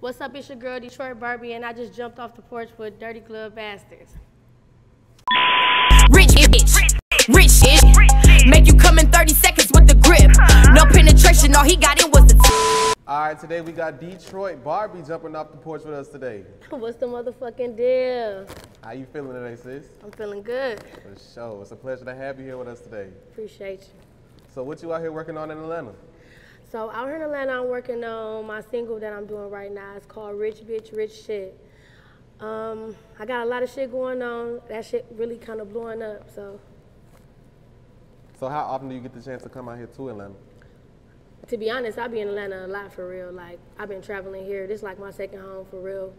What's up? It's your girl Detroit Barbie, and I just jumped off the porch with Dirty Glove Bastards. Rich bitch, rich shit. Make you come in 30 seconds with the grip. No penetration, all he got in was the t- All right, today we got Detroit Barbie jumping off the porch with us today. What's the motherfucking deal? How you feeling today, sis? I'm feeling good. For sure. It's a pleasure to have you here with us today. Appreciate you. So what you out here working on in Atlanta? So out here in Atlanta, I'm working on my single that I'm doing right now. It's called Rich Bitch Rich Shit. Um, I got a lot of shit going on. That shit really kind of blowing up. So So how often do you get the chance to come out here to Atlanta? to be honest, I be in Atlanta a lot for real. Like I've been traveling here. This is like my second home for real.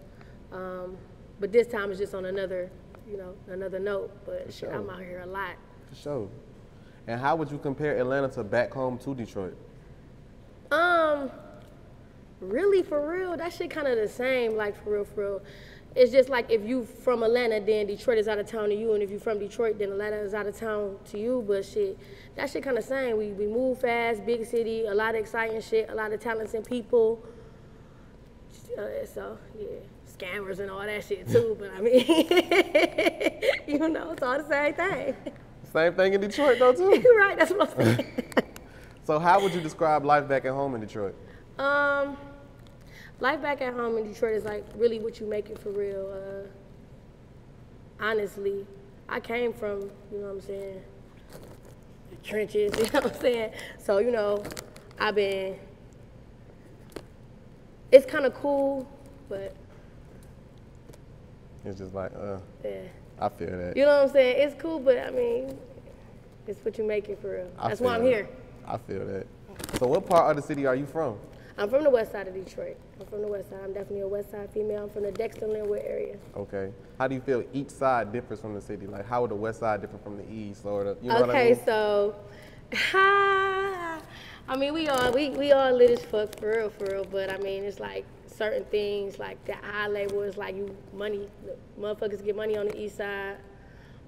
Um, but this time it's just on another, you know, another note. But shit, sure. I'm out here a lot. For sure. And how would you compare Atlanta to back home to Detroit? Really for real, that shit kind of the same. Like for real, for real. It's just like if you from Atlanta, then Detroit is out of town to you, and if you from Detroit, then Atlanta is out of town to you. But shit, that shit kind of same. We we move fast, big city, a lot of exciting shit, a lot of talented people. Uh, so yeah, scammers and all that shit too. but I mean, you know, it's all the same thing. Same thing in Detroit though too. You're right. That's what I'm saying. so how would you describe life back at home in Detroit? Um, life back at home in Detroit is like really what you make it for real. Uh, honestly, I came from, you know what I'm saying, the trenches, you know what I'm saying? So, you know, I've been, it's kind of cool, but It's just like, uh, yeah. I feel that. You know what I'm saying? It's cool, but I mean, it's what you make it for real. I That's why I'm that. here. I feel that. So what part of the city are you from? I'm from the west side of Detroit. I'm from the west side. I'm definitely a west side female. I'm from the Dexter Linwood area. Okay. How do you feel each side differs from the city? Like how would the west side differ from the east or the, you know what I okay, mean? so, I mean, we all we, we all lit as fuck for real, for real. But I mean, it's like certain things like the high label is like you money, motherfuckers get money on the east side.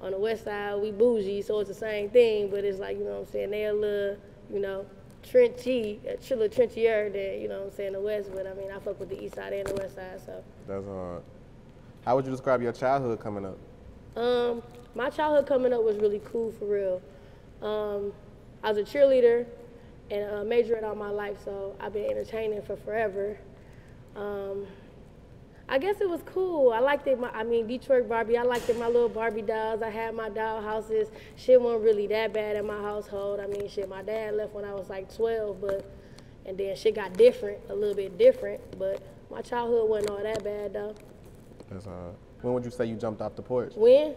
On the west side, we bougie, so it's the same thing. But it's like you know what I'm saying. They a little, you know, trenchy, a little trenchier than you know what I'm saying the west. But I mean, I fuck with the east side and the west side, so. That's hard. How would you describe your childhood coming up? Um, my childhood coming up was really cool for real. Um, I was a cheerleader and uh, majored all my life, so I've been entertaining for forever. Um, I guess it was cool. I liked it. My, I mean, Detroit Barbie. I liked it. My little Barbie dolls. I had my doll houses. Shit wasn't really that bad in my household. I mean, shit. My dad left when I was like 12, but and then shit got different, a little bit different. But my childhood wasn't all that bad though. That's hard. When would you say you jumped off the porch? When?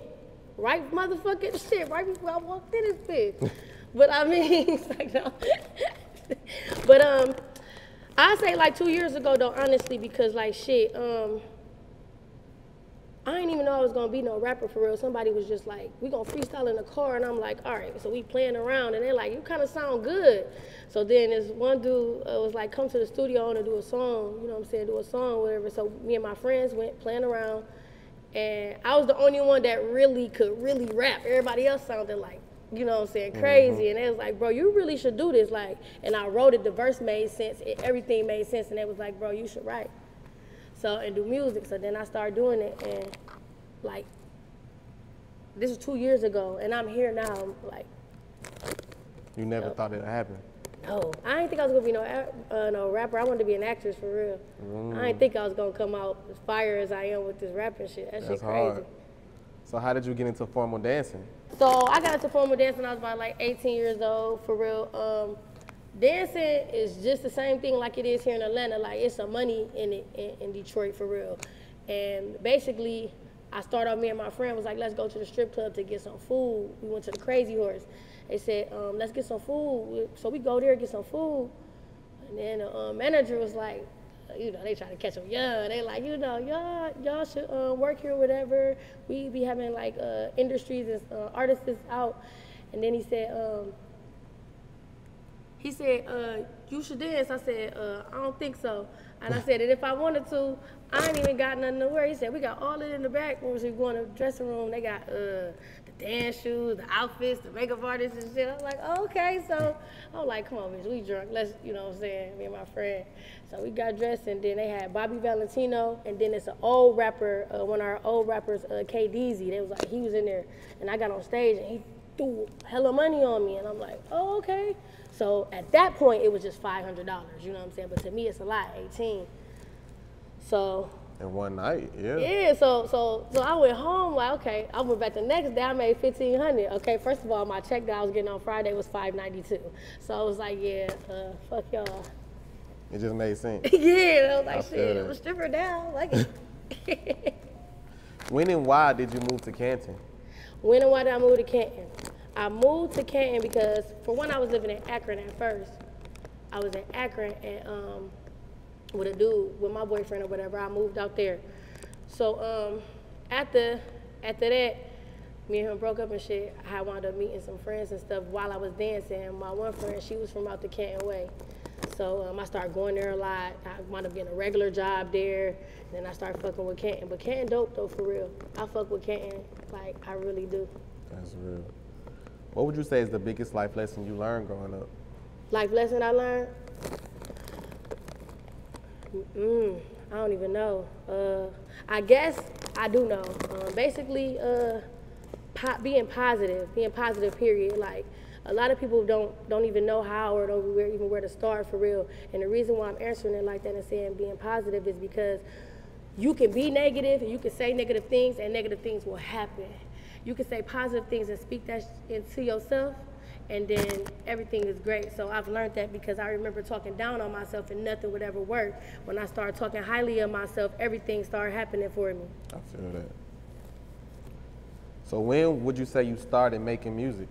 Right motherfucking shit, right before I walked in this bitch. but I mean, it's like, no. but um, I say like two years ago though, honestly, because like shit, um, I didn't even know I was gonna be no rapper for real. Somebody was just like, we gonna freestyle in the car, and I'm like, all right. So we playing around, and they're like, you kind of sound good. So then this one dude uh, was like, come to the studio, and do a song. You know what I'm saying? Do a song, whatever. So me and my friends went playing around, and I was the only one that really could really rap. Everybody else sounded like, you know what I'm saying, crazy. And they was like, bro, you really should do this. Like, and I wrote it. The verse made sense. It, everything made sense. And they was like, bro, you should write. So and do music. So then I started doing it, and like, this was two years ago, and I'm here now. I'm like, You never thought it'd happen. no, I didn't think I was gonna be no uh, no rapper. I wanted to be an actress for real. I didn't think I was gonna come out as fire as I am with this rapping shit. That shit That's crazy. hard. So how did you get into formal dancing? So I got into formal dancing. when I was about like 18 years old, for real. Um, dancing is just the same thing like it is here in Atlanta. Like it's some money in it in, in Detroit for real. And basically, I started off. Me and my friend was like, let's go to the strip club to get some food. We went to the Crazy Horse. They said, um, let's get some food. So we go there and get some food. And then the um, manager was like, you know, they try to catch them young. They like, you know, y'all, y'all should uh, work here, whatever. We be having like uh, industries and uh, artists out. And then he said, um, He said, uh, you should dance. I said, uh, I don't think so. And I said if I wanted to, I ain't even got nothing to wear. He said, we got all it in the back. When we go in the dressing room, they got uh, the dance shoes, the outfits, the makeup artists and shit. I was like, oh, okay. So I was like, come on, bitch, we drunk. Let's, you know what I'm saying, me and my friend. So we got dressed and then they had Bobby Valentino and then it's an old rapper, uh, one of our old rappers, uh. They was like, he was in there and I got on stage and he threw hella money on me and I'm like, oh, okay. So at that point, it was just five hundred dollars. You know what I'm saying? But to me, it's a lot, eighteen. So. In one night, yeah. Yeah. So so so I went home like okay. I went back the next day. I made fifteen hundred. Okay. First of all, my check that I was getting on Friday was five ninety two. So I was like, yeah, uh, fuck y'all. It just made sense. yeah. I was like, I shit. I'm a stripper now. Like it. When and why did you move to Canton? When and why did I move to Canton? I moved to Canton because, for one, I was living in Akron at first. I was in Akron and um, with a dude, with my boyfriend or whatever. I moved out there. So um, after after that, me and him broke up and shit. I wound up meeting some friends and stuff while I was dancing. My one friend, she was from out the Canton way. So um, I started going there a lot. I wound up getting a regular job there. Then I started fucking with Canton. But Canton dope though, for real. I fuck with Canton, like I really do. That's real. What would you say is the biggest life lesson you learned growing up? Life lesson I learned? Mm, I don't even know. Uh, I guess I do know. Um, basically, uh, po- being positive, being positive. Period. Like a lot of people don't don't even know how or don't where, even where to start for real. And the reason why I'm answering it like that and saying being positive is because you can be negative and you can say negative things and negative things will happen. You can say positive things and speak that into yourself and then everything is great. So I've learned that because I remember talking down on myself and nothing would ever work. When I started talking highly of myself, everything started happening for me. I feel that. So when would you say you started making music?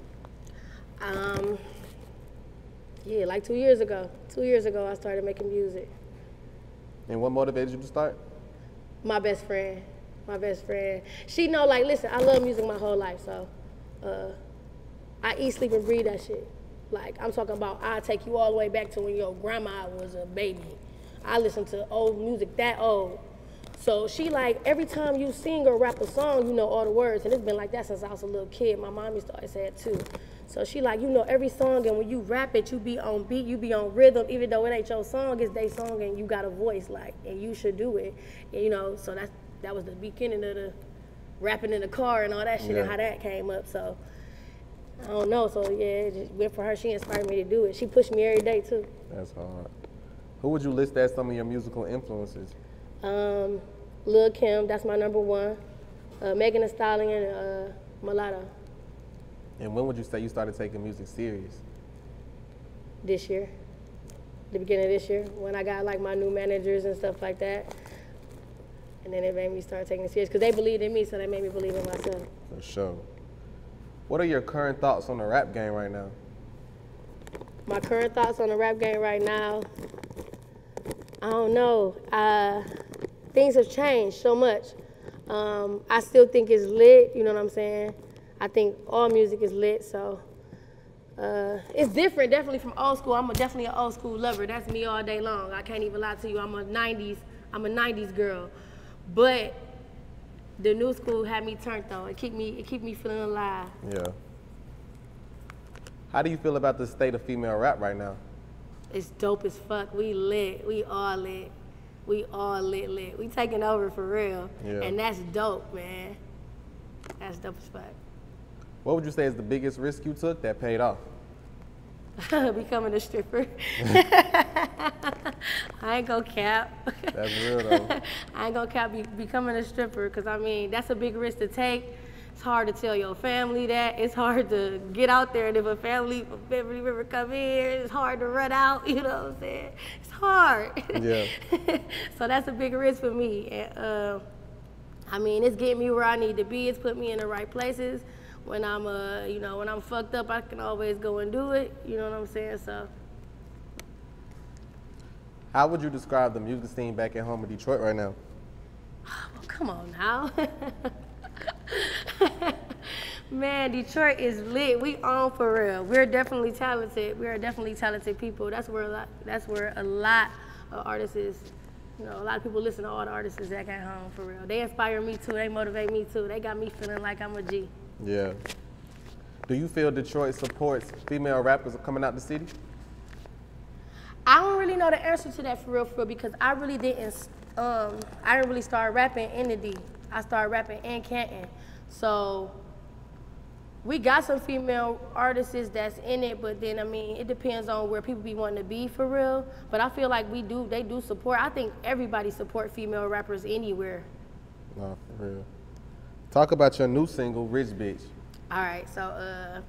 Um, yeah, like two years ago. Two years ago, I started making music. And what motivated you to start? my best friend, my best friend. She know like, listen, I love music my whole life, so uh, I eat, sleep, and breathe that shit. Like I'm talking about, I take you all the way back to when your grandma was a baby. I listen to old music that old. So she like every time you sing or rap a song, you know all the words, and it's been like that since I was a little kid. My mom used to always say it too. So she like you know every song, and when you rap it, you be on beat, you be on rhythm, even though it ain't your song, it's their song, and you got a voice like, and you should do it. And, you know, so that's that was the beginning of the rapping in the car and all that shit, and how that came up. So I don't know. So yeah, it just went for her. She inspired me to do it. She pushed me every day too. That's hard. Who would you list as some of your musical influences? Um, Lil Kim, that's my number one. Uh, Megan Thee Stallion, uh, Mulatto And when would you say you started taking music serious? this year, the beginning of this year, when I got like my new managers and stuff like that. And then it made me start taking it serious because they believed in me, so they made me believe in myself. For sure. What are your current thoughts on the rap game right now? My current thoughts on the rap game right now, I don't know. Uh, things have changed so much. Um, I still think it's lit, you know what I'm saying? I think all music is lit, so uh, it's different, definitely from old school. I'm a, definitely an old school lover. That's me all day long. I can't even lie to you. I'm a 90s, I'm a 90s girl. But the new school had me turned though. It keep me, it keep me feeling alive. Yeah. How do you feel about the state of female rap right now? It's dope as fuck. We lit. We all lit. We all lit lit. We taking over for real. Yeah. And that's dope, man. That's dope as fuck. What would you say is the biggest risk you took that paid off? Becoming a stripper. I ain't gonna cap. That's real though. I ain't gonna cap be, becoming a stripper because I mean that's a big risk to take. It's hard to tell your family that. It's hard to get out there, and if a family, family member come in, it's hard to run out. You know what I'm saying? It's hard. Yeah. so that's a big risk for me. And, uh, I mean, it's getting me where I need to be. It's put me in the right places. When I'm, uh, you know, when I'm fucked up, I can always go and do it. You know what I'm saying? So. How would you describe the music scene back at home in Detroit right now? Well, come on now. Man, Detroit is lit. We on for real. We're definitely talented. We are definitely talented people. That's where a lot. That's where a lot of artists is. You know, a lot of people listen to all the artists that got home for real. They inspire me too. They motivate me too. They got me feeling like I'm a G. Yeah. Do you feel Detroit supports female rappers coming out the city? I don't really know the answer to that for real, for real, because I really didn't. Um, I didn't really start rapping in the D. I started rapping in Canton, so we got some female artists that's in it, but then I mean, it depends on where people be wanting to be for real. But I feel like we do, they do support. I think everybody support female rappers anywhere. No, for real. Talk about your new single, Rich Bitch. All right, so uh,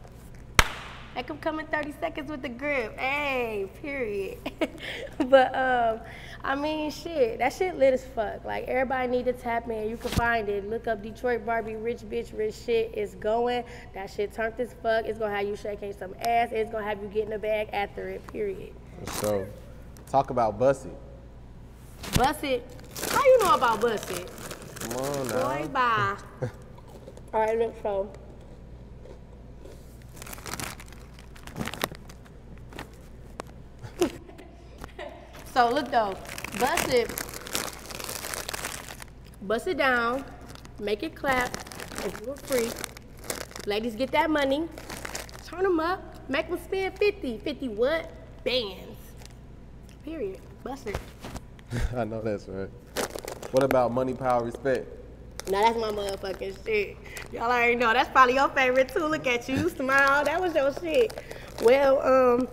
I can come in 30 seconds with the grip. Hey, period. but um, I mean, shit, that shit lit as fuck. Like everybody need to tap in. You can find it. Look up Detroit Barbie, rich bitch, rich shit. It's going. That shit turned as fuck. It's gonna have you shaking some ass. It's gonna have you getting a bag after it. Period. So, talk about Bussy. Bust it. How you know about Bust It? Come on now. Boy, bye. All right, look, so. so look though, bust it, bust it down, make it clap. If you were free, ladies get that money, turn them up, make them spend 50. 50 what? Bands. Period. Bust it. I know that's right. What about money, power, respect? Now that's my motherfucking shit. Y'all already know that's probably your favorite too. Look at you, smile. That was your shit. Well, um,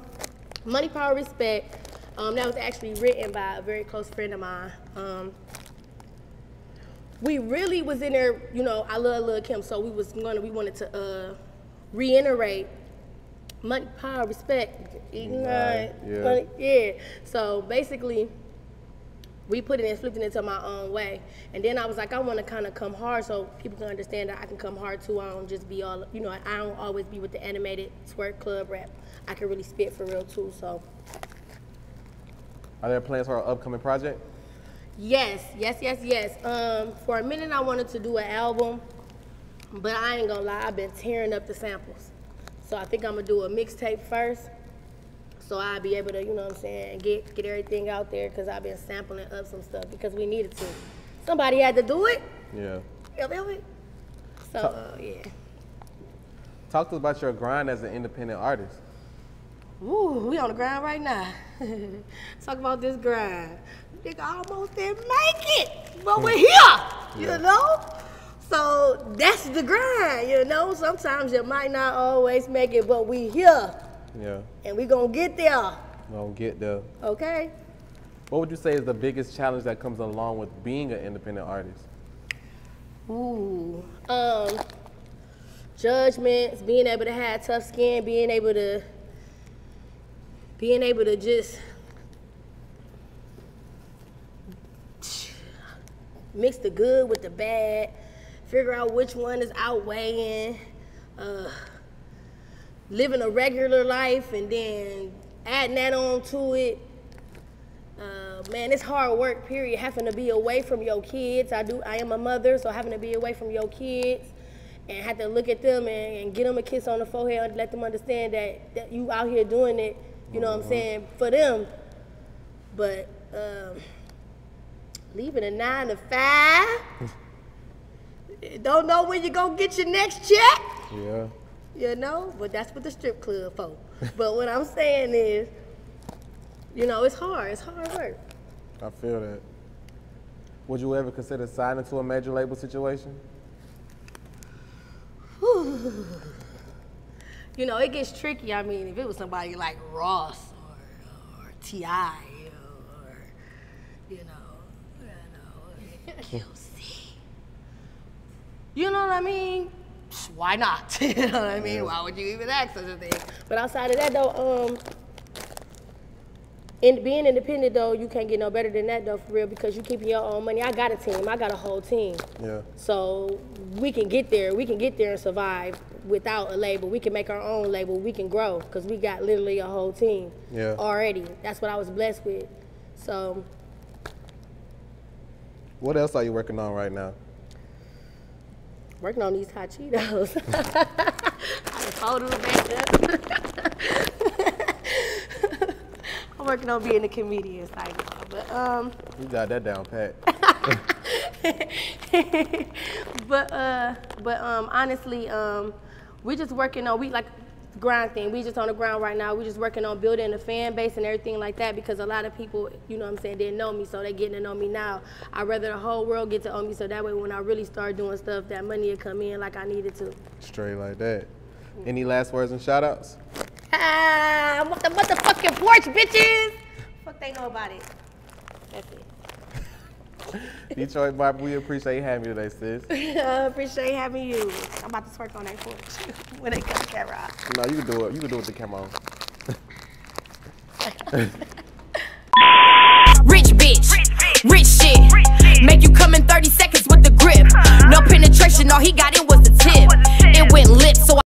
money, power, respect. Um, that was actually written by a very close friend of mine. Um, we really was in there, you know. I love Lil Kim, so we was gonna, we wanted to uh, reiterate money, power, respect. Ignite, Right, yeah. money- yeah. So basically, we put it and flipped it into my own way. And then I was like, I want to kind of come hard so people can understand that I can come hard too. I don't just be all, you know, I don't always be with the animated twerk club rap. I can really spit for real too. So, Are there plans for an upcoming project? yes, yes, yes, yes. Um, for a minute, I wanted to do an album, but I ain't gonna lie, I've been tearing up the samples. So I think I'm gonna do a mixtape first. So I'll be able to, you know what I'm saying, get get everything out there because I've been sampling up some stuff because we needed to. Somebody had to do it. Yeah. You feel me? So uh, yeah. Talk to us about your grind as an independent artist. Ooh, we on the grind right now. Talk about this grind. Nigga almost didn't make it, but we're here. You know. So that's the grind. You know. Sometimes you might not always make it, but we here, Yeah. and we gonna get there. Don't get there. Okay. What would you say is the biggest challenge that comes along with being an independent artist? Ooh. Um, judgments, being able to have tough skin, being able to being able to just mix the good with the bad, figure out which one is outweighing, uh, living a regular life and then adding that on to it. Uh, man, it's hard work. Period. Having to be away from your kids. I do. I am a mother, so having to be away from your kids and have to look at them and, and get them a kiss on the forehead and let them understand that, that you out here doing it. You know what I'm saying for them. But um, leaving a nine to five. don't know when you're gonna get your next check Yeah. You know, but that's what the strip club for. but what I'm saying is, you know, it's hard. It's hard work. I feel that. Would you ever consider signing to a major label situation? You know, it gets tricky. I mean, if it was somebody like Ross or, or T.I. or you know, you know, QC. You know what I mean? Why not? you know what I mean? Why would you even ask such a thing? But outside of that, though, um, in being independent though, you can't get no better than that though, for real, because you keeping your own money. I got a team. I got a whole team. Yeah. So we can get there. We can get there and survive without a label. We can make our own label. We can grow because we got literally a whole team Yeah. already. That's what I was blessed with. So What else are you working on right now? Working on these hot Cheetos. I just folded them back up. I'm working on being a comedian, like, but um. You got that down pat. but uh, but um, honestly, um, we just working on we like grind thing. We just on the ground right now. We just working on building the fan base and everything like that because a lot of people, you know what I'm saying, didn't know me, so they getting to know me now. I'd rather the whole world get to know me so that way when I really start doing stuff, that money will come in like I needed to. Straight like that. Any last words and shout outs? Ah, I'm the motherfucking porch, bitches! Fuck they know about it. That's it. Detroit Barbie, we appreciate having you today, sis. I appreciate having you. I'm about to twerk on that porch when they cut the camera off. No, you can do it. You can do it with the camera on. Rich bitch, rich shit. Make you come in 30 seconds with the grip. No penetration, all he got in was the tip. It went lit, so I